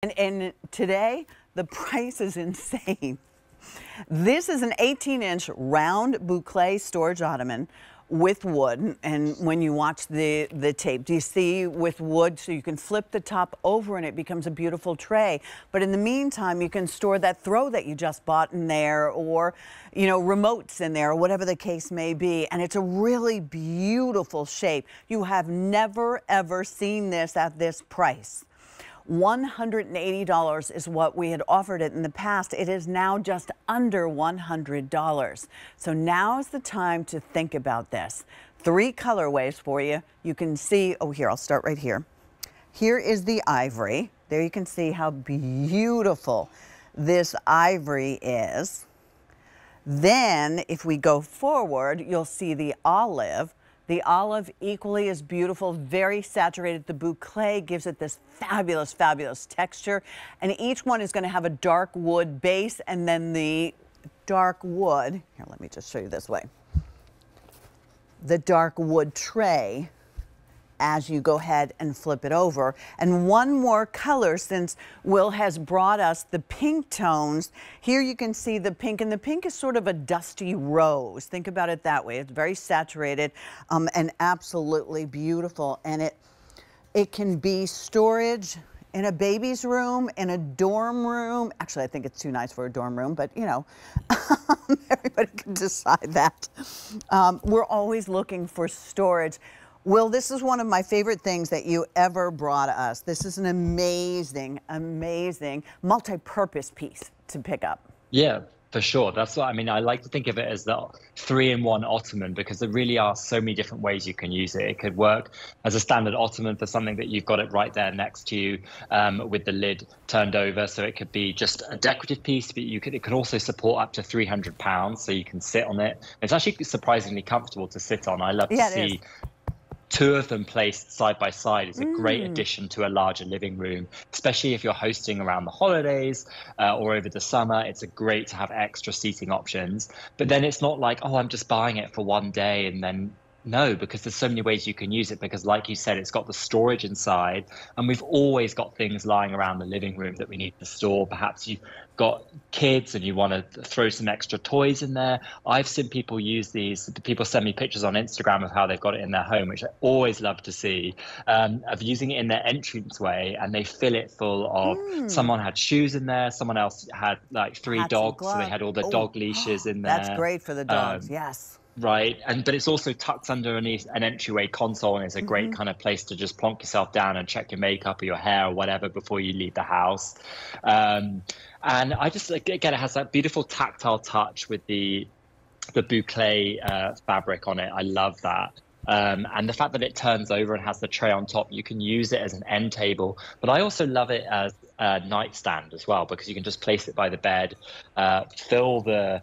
And, and today, the price is insane. This is an 18 inch round boucle storage ottoman with wood. And when you watch the, the tape, do you see with wood so you can flip the top over and it becomes a beautiful tray. But in the meantime, you can store that throw that you just bought in there or, you know, remotes in there or whatever the case may be. And it's a really beautiful shape. You have never, ever seen this at this price. $180 is what we had offered it in the past. It is now just under $100. So now is the time to think about this. Three colorways for you. You can see, oh, here, I'll start right here. Here is the ivory. There you can see how beautiful this ivory is. Then if we go forward, you'll see the olive. The olive equally as beautiful, very saturated. The boucle gives it this fabulous, fabulous texture. And each one is going to have a dark wood base and then the dark wood, here, let me just show you this way. The dark wood tray as you go ahead and flip it over. And one more color since Will has brought us the pink tones. Here you can see the pink and the pink is sort of a dusty rose. Think about it that way. It's very saturated um, and absolutely beautiful. And it, it can be storage in a baby's room, in a dorm room. Actually, I think it's too nice for a dorm room, but you know, everybody can decide that. Um, we're always looking for storage. Will, this is one of my favorite things that you ever brought us. This is an amazing, amazing multi-purpose piece to pick up. Yeah, for sure. That's what I mean. I like to think of it as the three in one ottoman because there really are so many different ways you can use it. It could work as a standard ottoman for something that you've got it right there next to you um, with the lid turned over. So it could be just a decorative piece, but you could it can also support up to 300 pounds. So you can sit on it. It's actually surprisingly comfortable to sit on. I love yeah, to see two of them placed side by side is a great mm. addition to a larger living room, especially if you're hosting around the holidays uh, or over the summer. It's a great to have extra seating options. But then it's not like, oh, I'm just buying it for one day and then no, because there's so many ways you can use it. Because, like you said, it's got the storage inside, and we've always got things lying around the living room that we need to store. Perhaps you've got kids and you want to throw some extra toys in there. I've seen people use these. People send me pictures on Instagram of how they've got it in their home, which I always love to see, um, of using it in their entranceway, and they fill it full of. Mm. Someone had shoes in there. Someone else had like three Hats dogs, so they had all the oh. dog leashes in there. That's great for the dogs. Um, yes right and but it's also tucked underneath an entryway console and it's a great mm-hmm. kind of place to just plonk yourself down and check your makeup or your hair or whatever before you leave the house um, and i just again it has that beautiful tactile touch with the the boucle uh, fabric on it i love that um, and the fact that it turns over and has the tray on top, you can use it as an end table. But I also love it as a nightstand as well because you can just place it by the bed, uh, fill the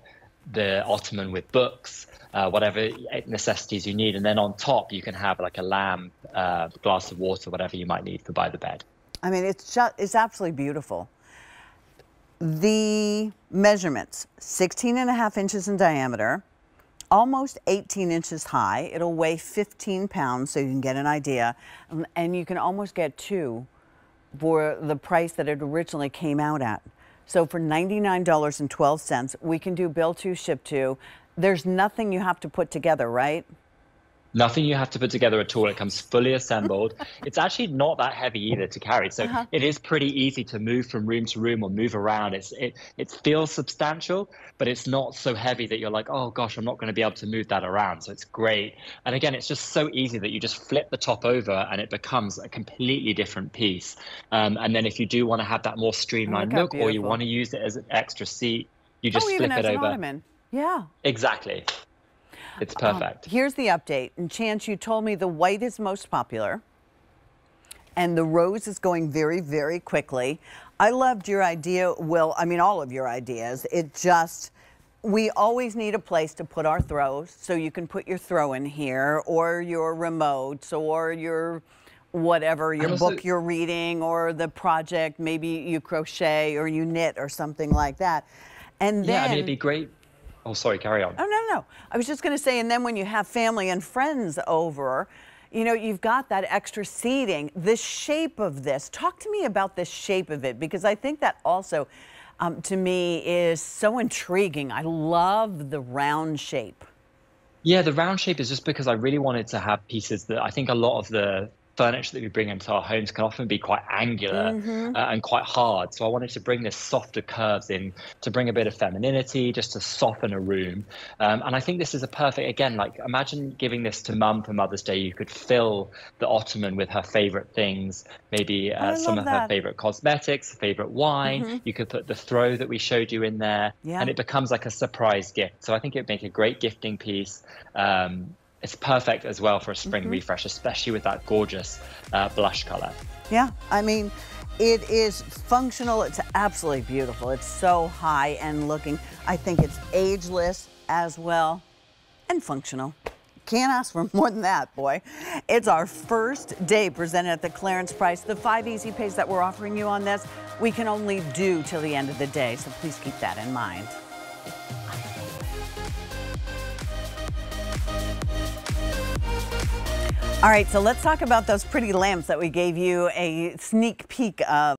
the ottoman with books, uh, whatever necessities you need. And then on top, you can have like a lamp, uh, glass of water, whatever you might need for by the bed. I mean, it's just, it's absolutely beautiful. The measurements, 16 and a half inches in diameter, almost 18 inches high. It'll weigh 15 pounds, so you can get an idea. And you can almost get two for the price that it originally came out at. So for $99.12, we can do bill to, ship to. There's nothing you have to put together, right? Nothing you have to put together at all. It comes fully assembled. it's actually not that heavy either to carry. So uh-huh. it is pretty easy to move from room to room or move around. It's it it feels substantial, but it's not so heavy that you're like, oh gosh, I'm not going to be able to move that around. So it's great. And again, it's just so easy that you just flip the top over and it becomes a completely different piece. Um, and then if you do want to have that more streamlined oh, look, or you want to use it as an extra seat, you just oh, flip it over. Ottoman. Yeah. Exactly. It's um, perfect. Um, here's the update. And Chance, you told me the white is most popular and the rose is going very, very quickly. I loved your idea, Will. I mean, all of your ideas. It just, we always need a place to put our throws. So you can put your throw in here or your remotes or your whatever, your also, book you're reading or the project, maybe you crochet or you knit or something like that. And then. Yeah, I mean, it'd be great Oh, sorry, carry on. Oh, no, no. I was just going to say, and then when you have family and friends over, You know, you've got that extra seating. The shape of this, talk to me about the shape of it because I think that also um, to me is so intriguing. I love the round shape. Yeah, the round shape is just because I really wanted to have pieces that I think a lot of the furniture that we bring into our homes can often be quite angular mm-hmm. uh, and quite hard. So I wanted to bring this softer curves in to bring a bit of femininity, just to soften a room. Um, and I think this is a perfect, again, like imagine giving this to mum for Mother's Day. You could fill the ottoman with her favorite things, maybe uh, some of that. her favorite cosmetics, favorite wine. Mm-hmm. You could put the throw that we showed you in there, yeah. and it becomes like a surprise gift. So I think it would make a great gifting piece. Um, it's perfect as well for a spring mm-hmm. refresh, especially with that gorgeous uh, blush color. Yeah, I mean, it is functional. It's absolutely beautiful. It's so high end looking. I think it's ageless as well and functional. Can't ask for more than that, boy. It's our first day presented at the clearance price. The five easy pays that we're offering you on this, we can only do till the end of the day, so please keep that in mind. All right, so let's talk about those pretty lamps that we gave you a sneak peek of.